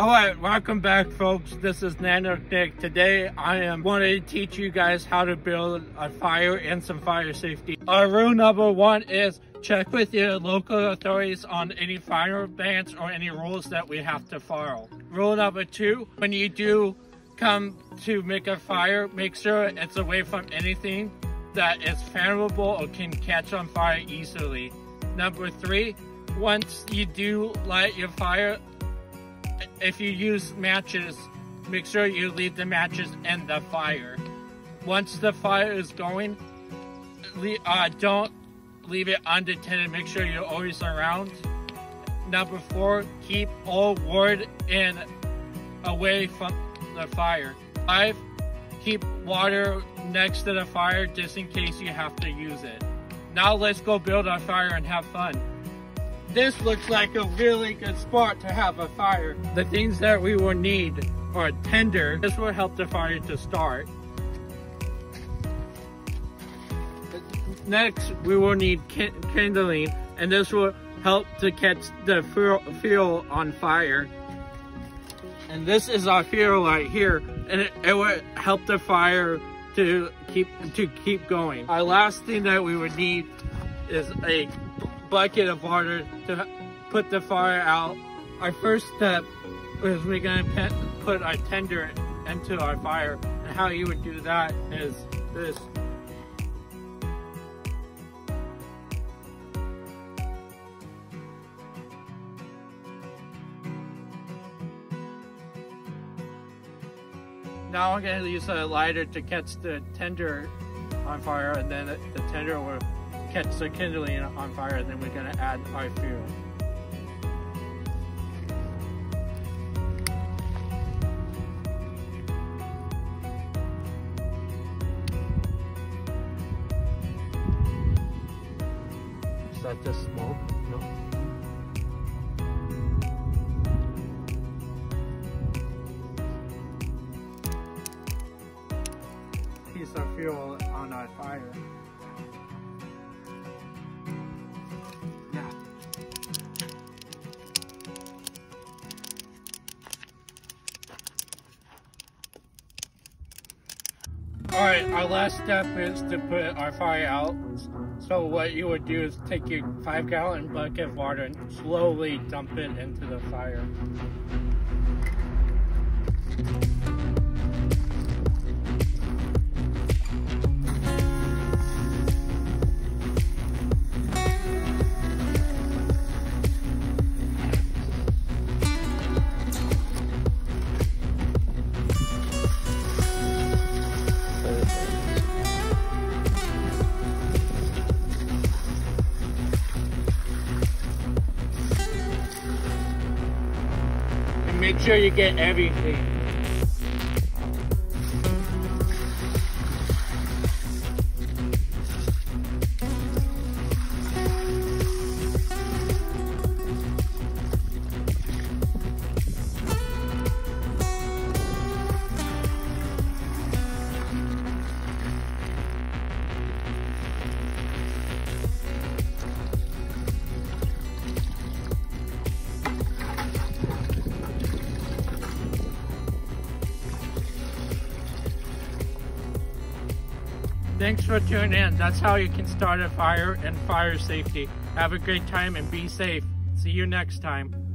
All right, welcome back, folks. This is Nanook Nick. Today, I am going to teach you guys how to build a fire and some fire safety. Our rule number one is check with your local authorities on any fire bans or any rules that we have to follow. Rule number two, when you do come to make a fire, make sure it's away from anything that is flammable or can catch on fire easily. Number three, once you do light your fire, if you use matches, make sure you leave the matches in the fire. Once the fire is going, uh, don't leave it undetected. Make sure you're always around. Number four, keep all wood in away from the fire. Five, keep water next to the fire just in case you have to use it. Now let's go build our fire and have fun. This looks like a really good spot to have a fire. The things that we will need are tinder. This will help the fire to start. Next, we will need kindling, and this will help to catch the fuel on fire. And this is our fuel right here, and it, it will help the fire to keep to keep going. Our last thing that we would need is a bucket of water to put the fire out. Our first step is we're gonna put our tinder into our fire. And how you would do that is this. Now I'm gonna use a lighter to catch the tinder on fire and then the tinder will catch the kindling on fire and then we're going to add our fuel. Is that just smoke? No. Piece of fuel on our fire. Alright, our last step is to put our fire out. So what you would do is take your five gallon bucket of water and slowly dump it into the fire. Make sure you get everything. Thanks for tuning in. That's how you can start a fire and fire safety. Have a great time and be safe. See you next time.